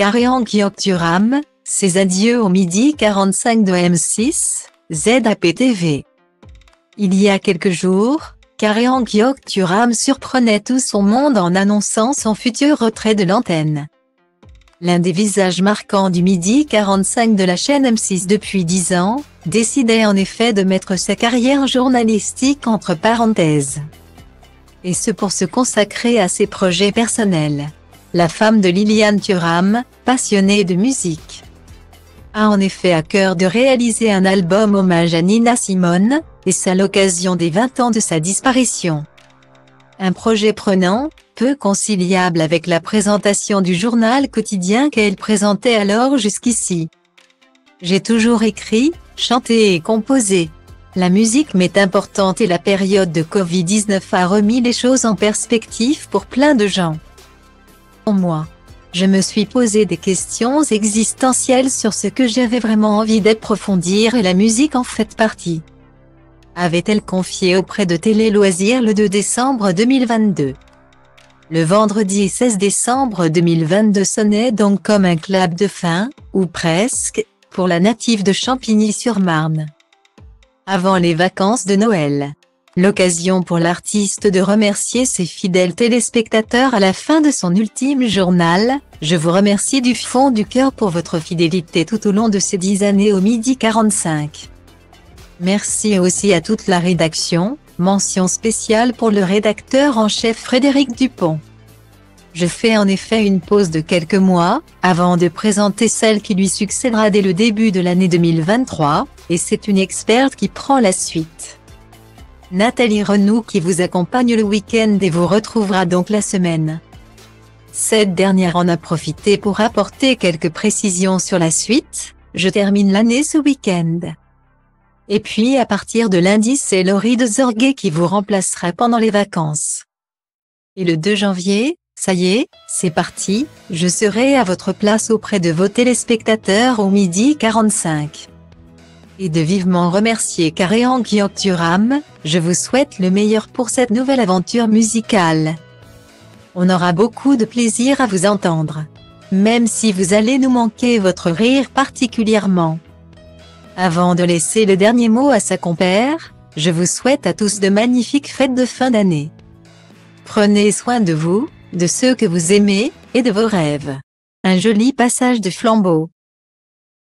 Karéan Gyokturam, ses adieux au midi 45 de M6, ZAPTV. Il y a quelques jours, Karéan Gyokturam surprenait tout son monde en annonçant son futur retrait de l'antenne. L'un des visages marquants du midi 45 de la chaîne M6 depuis 10 ans, décidait en effet de mettre sa carrière journalistique entre parenthèses. Et ce pour se consacrer à ses projets personnels. La femme de Liliane Thuram, passionnée de musique, a en effet à cœur de réaliser un album hommage à Nina Simone, et c'est l'occasion des 20 ans de sa disparition. Un projet prenant, peu conciliable avec la présentation du journal quotidien qu'elle présentait alors jusqu'ici. J'ai toujours écrit, chanté et composé. La musique m'est importante et la période de Covid-19 a remis les choses en perspective pour plein de gens. Moi, je me suis posé des questions existentielles sur ce que j'avais vraiment envie d'approfondir et la musique en fait partie. Avait-elle confié auprès de Télé Loisirs le 2 décembre 2022. Le vendredi 16 décembre 2022 sonnait donc comme un clap de fin, ou presque, pour la native de Champigny-sur-Marne. Avant les vacances de Noël. L'occasion pour l'artiste de remercier ses fidèles téléspectateurs à la fin de son ultime journal. Je vous remercie du fond du cœur pour votre fidélité tout au long de ces dix années au midi 45. Merci aussi à toute la rédaction, mention spéciale pour le rédacteur en chef Frédéric Dupont. Je fais en effet une pause de quelques mois, avant de présenter celle qui lui succédera dès le début de l'année 2023, et c'est une experte qui prend la suite. Nathalie Renou qui vous accompagne le week-end et vous retrouvera donc la semaine. Cette dernière en a profité pour apporter quelques précisions sur la suite, je termine l'année ce week-end. Et puis à partir de lundi c'est Laurie de Zorguet qui vous remplacera pendant les vacances. Et le 2 janvier, ça y est, c'est parti, je serai à votre place auprès de vos téléspectateurs au midi 45 et de vivement remercier Karéan Gyokturam, je vous souhaite le meilleur pour cette nouvelle aventure musicale. On aura beaucoup de plaisir à vous entendre. Même si vous allez nous manquer votre rire particulièrement. Avant de laisser le dernier mot à sa compère, je vous souhaite à tous de magnifiques fêtes de fin d'année. Prenez soin de vous, de ceux que vous aimez, et de vos rêves. Un joli passage de flambeau.